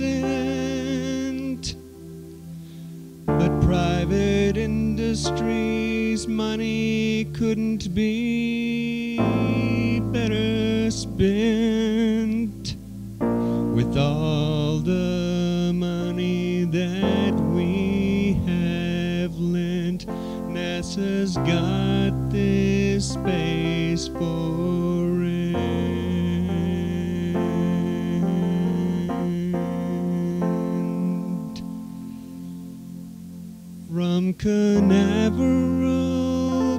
innocent. But private industry's money couldn't be better spent with all the money that we have lent. NASA's got this space. Canaveral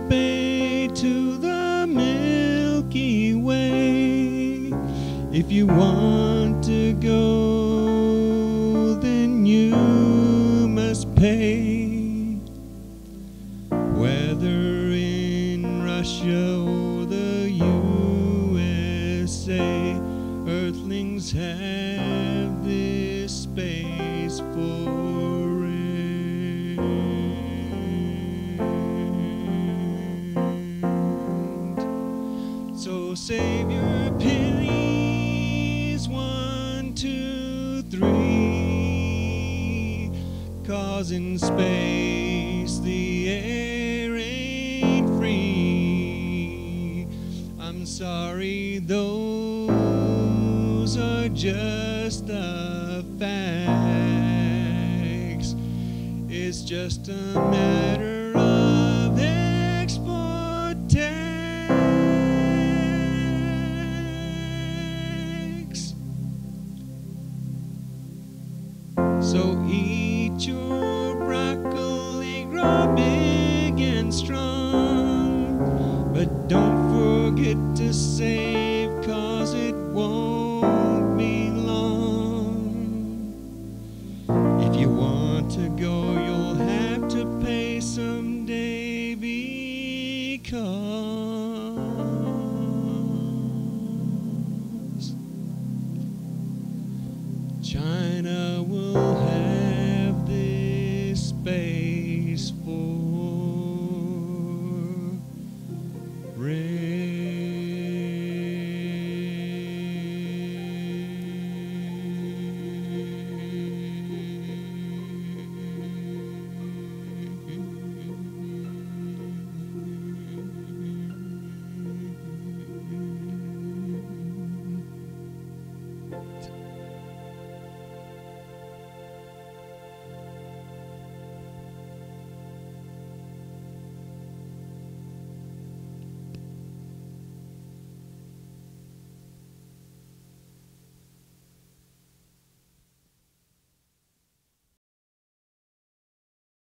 Bay to the Milky Way. If you want to go, then you must pay. Whether in Russia or the USA, Earthlings have this space your pennies, one, two, three. Cause in space the air ain't free. I'm sorry, those are just the facts. It's just a matter So eat your broccoli, grow big and strong. But don't forget to save, cause it won't be long. If you want to go, you'll have to pay someday because. China peaceful.